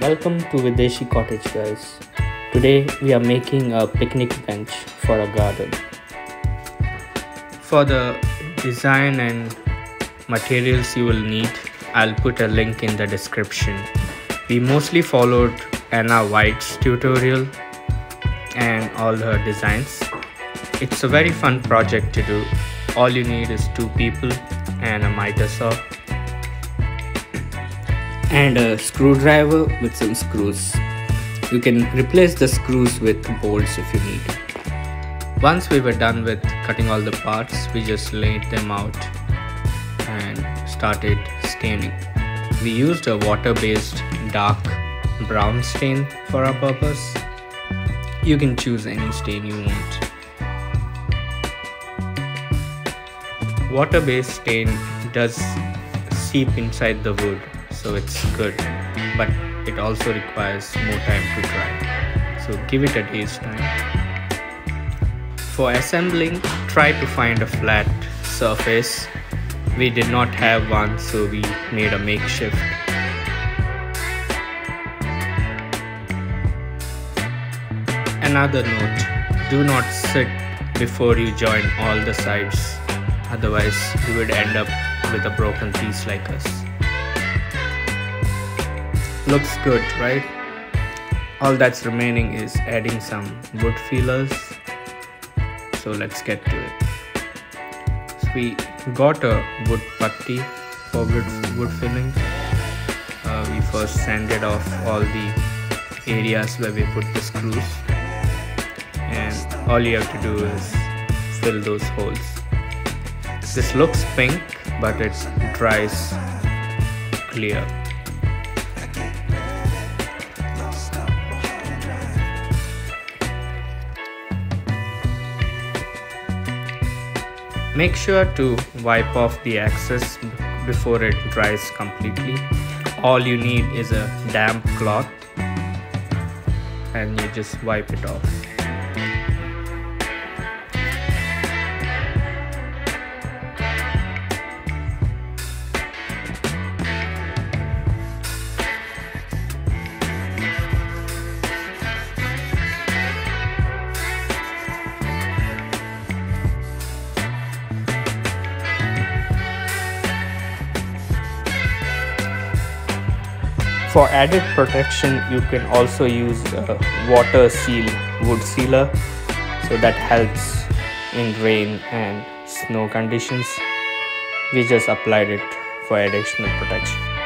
Welcome to Videshi Cottage, guys. Today we are making a picnic bench for a garden. For the design and materials you will need, I'll put a link in the description. We mostly followed Ana White's tutorial and all her designs. It's a very fun project to do. All you need is two people and a miter saw and a screwdriver with some screws. You can replace the screws with bolts if you need. Once we were done with cutting all the parts, we just laid them out and started staining. We used a water-based dark brown stain for our purpose. You can choose any stain you want. Water-based stain does seep inside the wood so it's good but it also requires more time to dry. So give it a day's time. For assembling try to find a flat surface. We did not have one so we made a makeshift. Another note do not sit before you join all the sides. Otherwise you would end up with a broken piece like us looks good right? All that's remaining is adding some wood feelers. So let's get to it. So we got a wood putty for wood, wood filling. Uh, we first sanded off all the areas where we put the screws. And all you have to do is fill those holes. This looks pink but it dries clear Make sure to wipe off the excess before it dries completely. All you need is a damp cloth and you just wipe it off. For added protection, you can also use water seal wood sealer so that helps in rain and snow conditions. We just applied it for additional protection.